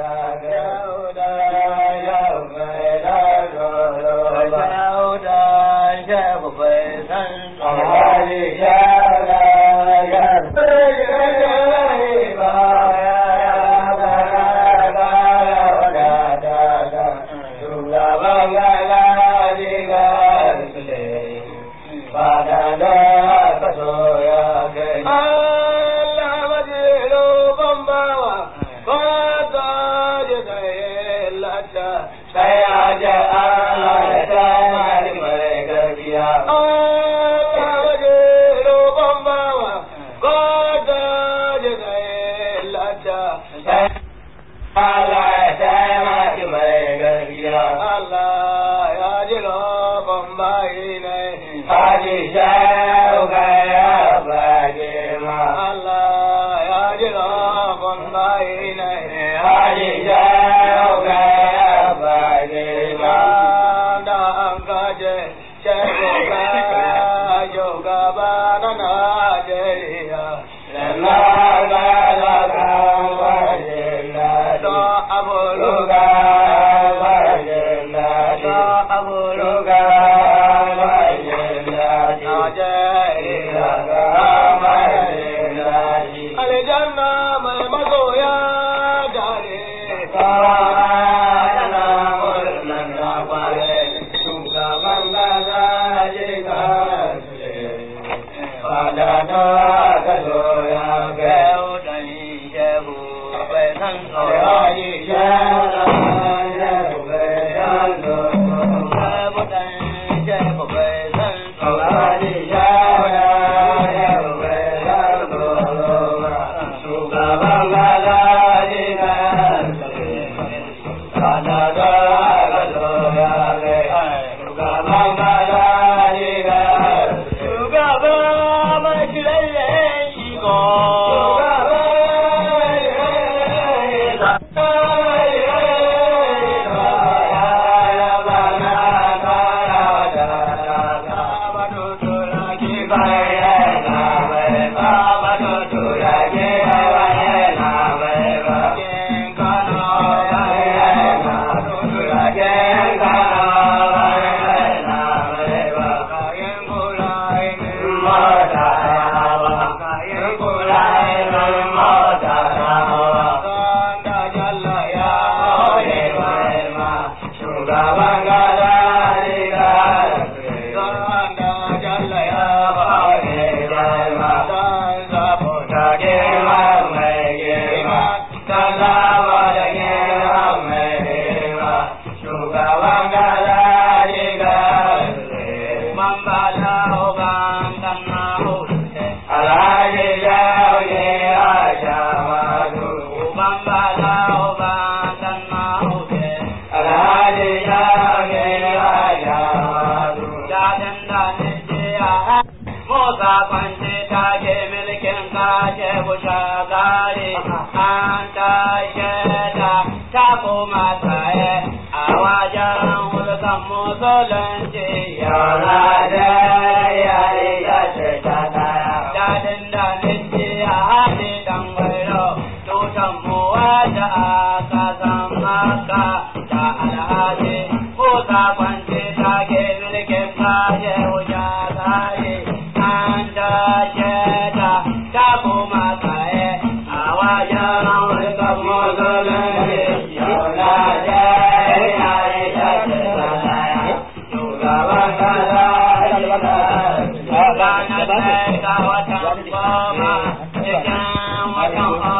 Jaya Okay. الله la ka koma tsaye a wajen hulkan musulunci yana da yare ya ce ta tara daɗin da nake a haɗe dan gwaro tutan mu wata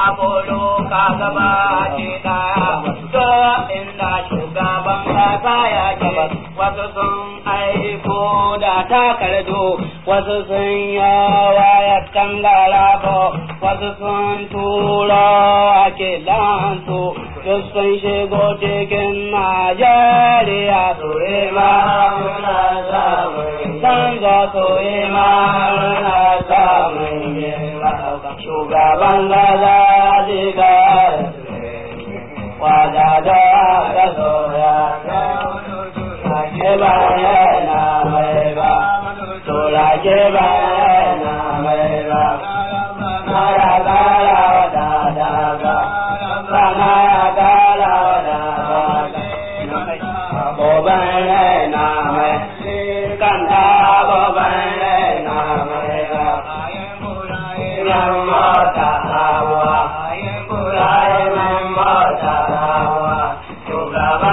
amuru ka gaba ce ɗaya to inda shugaban kasa ya ce wasu sun aiko da takardu wasu sun yawa ya tangala wasu sun tura ake lansu duk sun shigo cikin Najeriya su yi ma suna zaɓe, su yi ma shugaban gaza diga wada da ka zoya ke ba yana mai ba to ke ba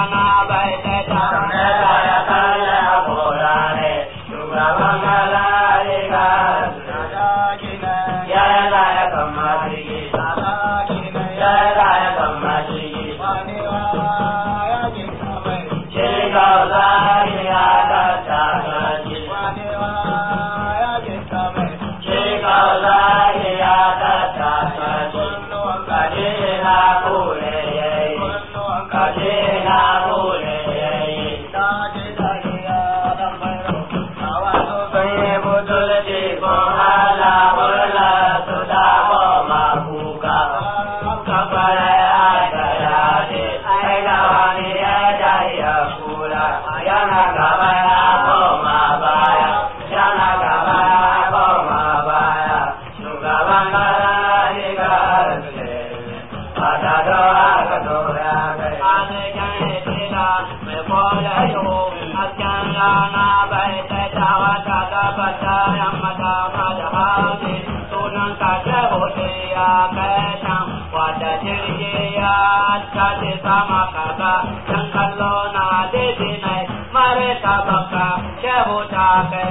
जाना बैठ जाना not ಸಾಗರ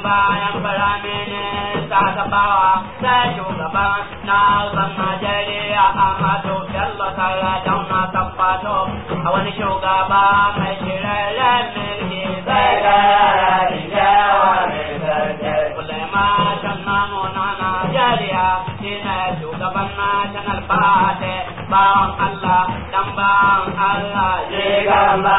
yamba yamba ramene sagabawa sai shugaban na ban Najeriya Ahmadu Bello Sala Dauna Tabbato a wani shugaba mai shirare mulki sai ga yawa mai sarki Kulema Shannano na Najeriya shine shugaban National Party bawan Allah dan bawan Allah shi gaba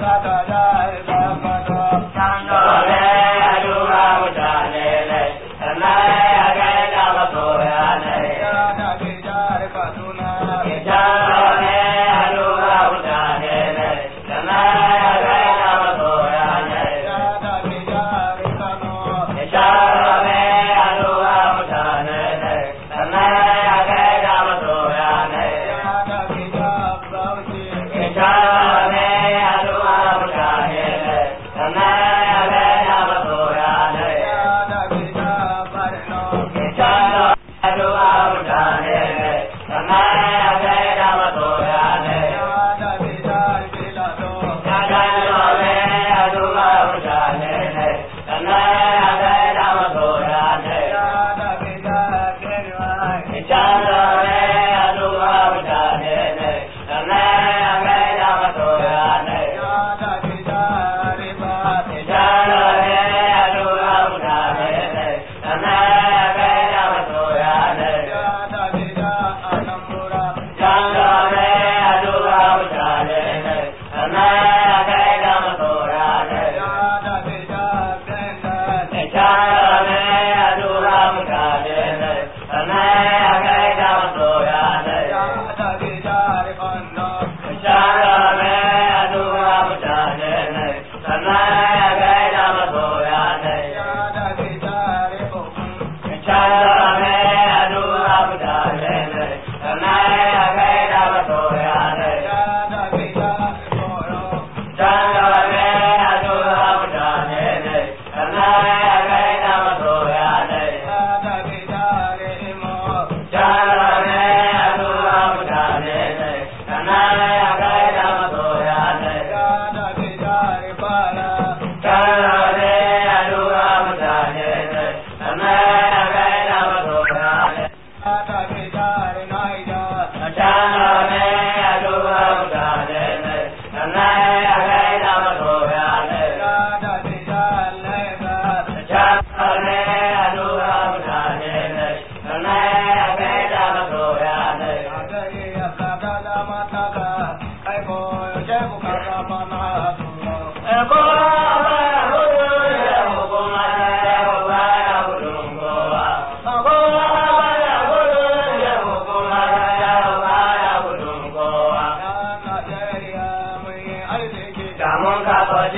da da da.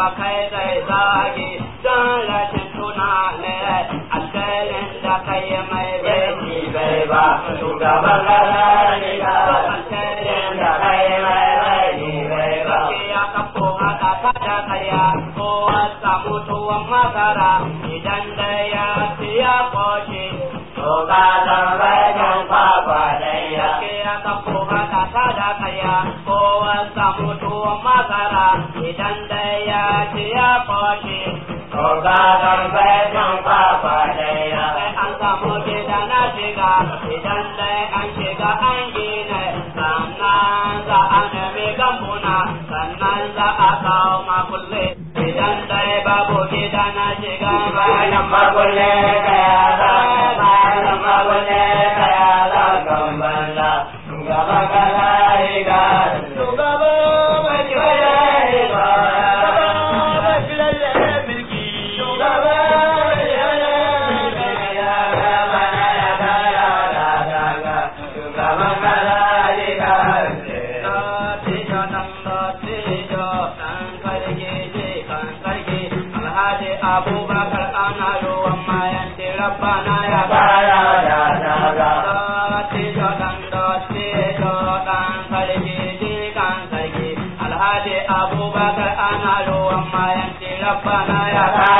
ba kai zai zage don rashin tuna ne alkalin da kai mai bai bai ba. Shugaban gara ne da alkalin da kai mai bai bai ba. Ya kafo haka kada karya ko wasa mutuwan makara idan da ya siya koshi to ka tambayin kwakwa ya kafo haka kada karya ka mutu makara idan da ya ci ya kwashe. Kogarar bai man fafa ɗaya. Sai an samu gida na shiga idan dai an shiga an gina sannan za a nemi gambuna sannan za a kawo makulle idan da babu gida na shiga bayan makulle. बनाया था